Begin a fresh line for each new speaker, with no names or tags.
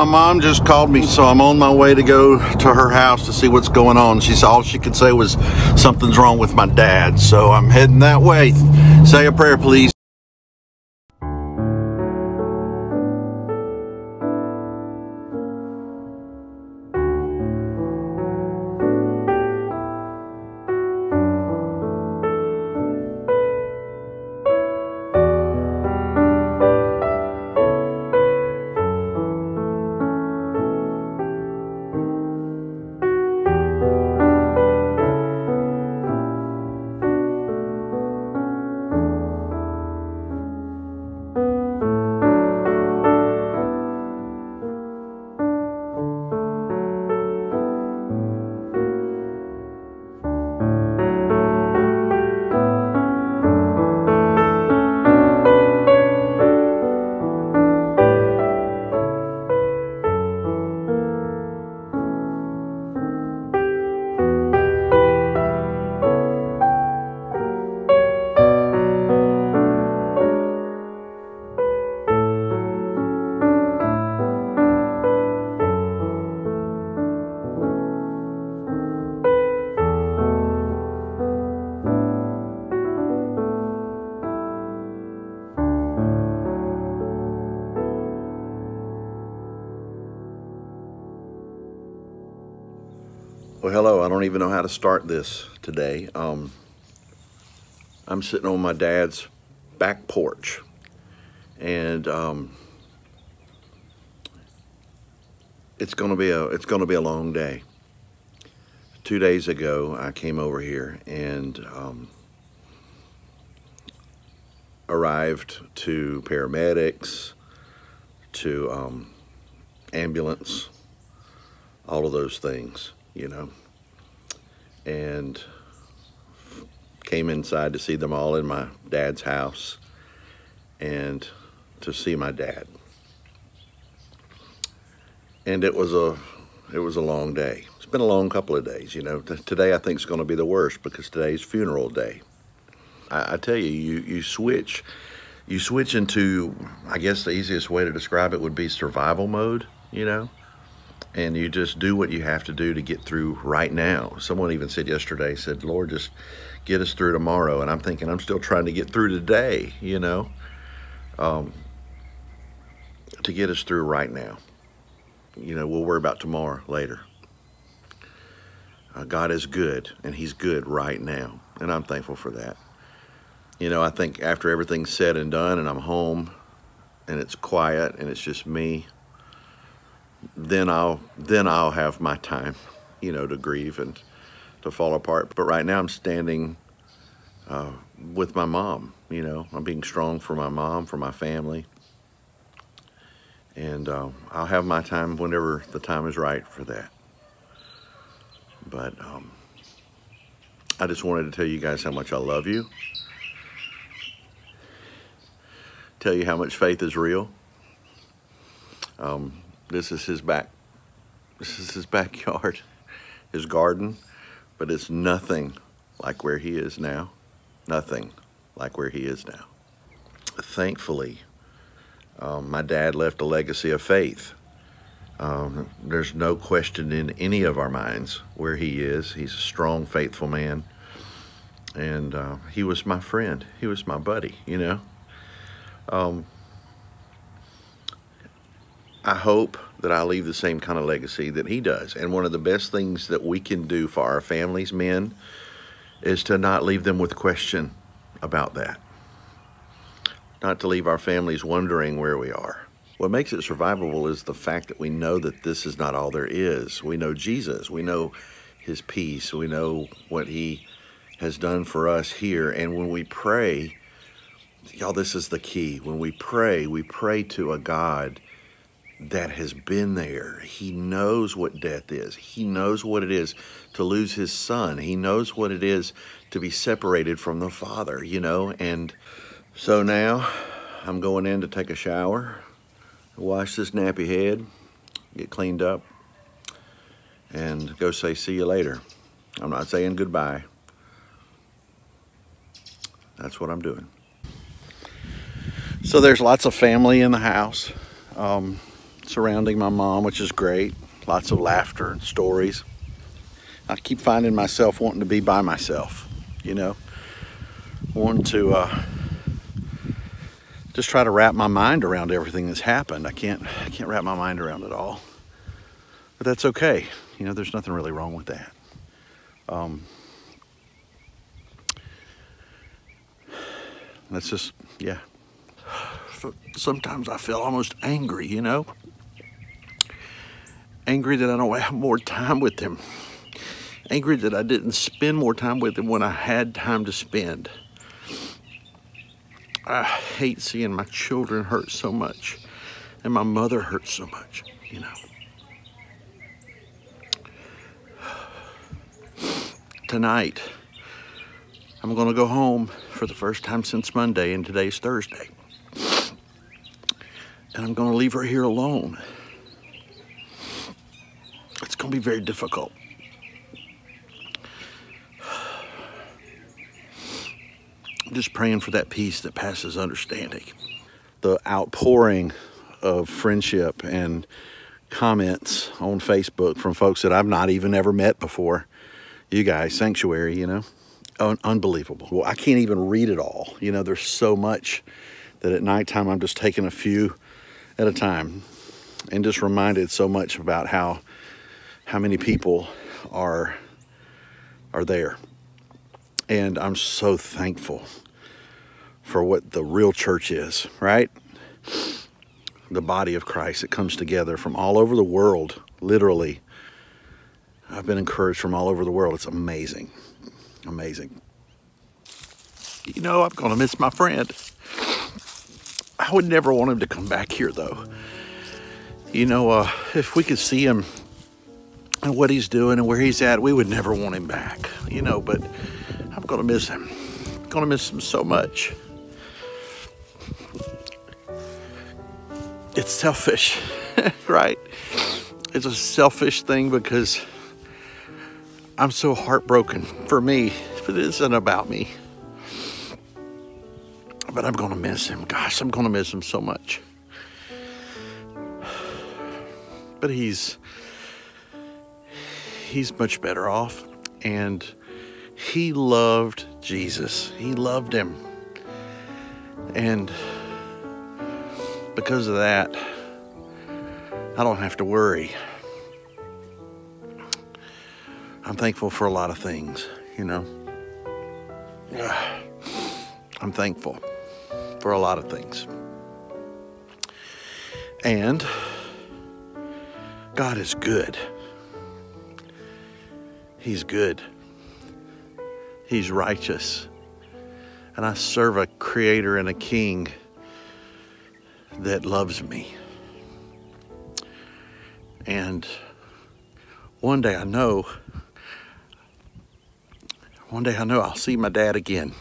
my mom just called me, so I'm on my way to go to her house to see what's going on. She said all she could say was something's wrong with my dad, so I'm heading that way. Say a prayer, please. Well, hello. I don't even know how to start this today. Um, I'm sitting on my dad's back porch, and um, it's gonna be a it's gonna be a long day. Two days ago, I came over here and um, arrived to paramedics, to um, ambulance, all of those things you know, and came inside to see them all in my dad's house and to see my dad. And it was a it was a long day. It's been a long couple of days, you know. T today I think is going to be the worst because today's funeral day. I, I tell you, you you switch you switch into I guess the easiest way to describe it would be survival mode, you know and you just do what you have to do to get through right now. Someone even said yesterday, said, Lord, just get us through tomorrow. And I'm thinking, I'm still trying to get through today, you know, um, to get us through right now. You know, we'll worry about tomorrow later. Uh, God is good, and He's good right now. And I'm thankful for that. You know, I think after everything's said and done, and I'm home, and it's quiet, and it's just me then I'll then I'll have my time, you know, to grieve and to fall apart. But right now I'm standing uh, with my mom. You know, I'm being strong for my mom, for my family, and uh, I'll have my time whenever the time is right for that. But um, I just wanted to tell you guys how much I love you. Tell you how much faith is real. Um, this is his back. This is his backyard, his garden, but it's nothing like where he is now. Nothing like where he is now. Thankfully, um, my dad left a legacy of faith. Um, there's no question in any of our minds where he is. He's a strong, faithful man. And uh, he was my friend. He was my buddy, you know. Um, I hope that I leave the same kind of legacy that he does. And one of the best things that we can do for our families, men, is to not leave them with question about that. Not to leave our families wondering where we are. What makes it survivable is the fact that we know that this is not all there is. We know Jesus. We know his peace. We know what he has done for us here. And when we pray, y'all, this is the key. When we pray, we pray to a God that has been there. He knows what death is. He knows what it is to lose his son. He knows what it is to be separated from the Father, you know. And so now I'm going in to take a shower, wash this nappy head, get cleaned up, and go say see you later. I'm not saying goodbye. That's what I'm doing. So there's lots of family in the house. Um, surrounding my mom, which is great. Lots of laughter and stories. I keep finding myself wanting to be by myself, you know, wanting to uh, just try to wrap my mind around everything that's happened. I can't, I can't wrap my mind around it all, but that's okay. You know, there's nothing really wrong with that. Um, that's just, yeah. Sometimes I feel almost angry, you know? Angry that I don't have more time with him. Angry that I didn't spend more time with him when I had time to spend. I hate seeing my children hurt so much and my mother hurt so much, you know. Tonight, I'm going to go home for the first time since Monday, and today's Thursday. And I'm going to leave her here alone. It's going to be very difficult. just praying for that peace that passes understanding. The outpouring of friendship and comments on Facebook from folks that I've not even ever met before. You guys, Sanctuary, you know, Un unbelievable. Well, I can't even read it all. You know, there's so much that at nighttime I'm just taking a few at a time and just reminded so much about how how many people are are there. And I'm so thankful for what the real church is, right? The body of Christ that comes together from all over the world, literally. I've been encouraged from all over the world. It's amazing. Amazing. You know, I'm going to miss my friend. I would never want him to come back here, though. You know, uh, if we could see him and what he's doing and where he's at, we would never want him back, you know, but I'm going to miss him. I'm going to miss him so much. it's selfish, right? It's a selfish thing because I'm so heartbroken for me, but it isn't about me. But I'm going to miss him. Gosh, I'm going to miss him so much. But he's he's much better off and he loved Jesus. He loved him. And because of that, I don't have to worry. I'm thankful for a lot of things, you know. I'm thankful for a lot of things. And God is good. He's good. He's righteous. And I serve a creator and a king that loves me. And one day I know, one day I know I'll see my dad again.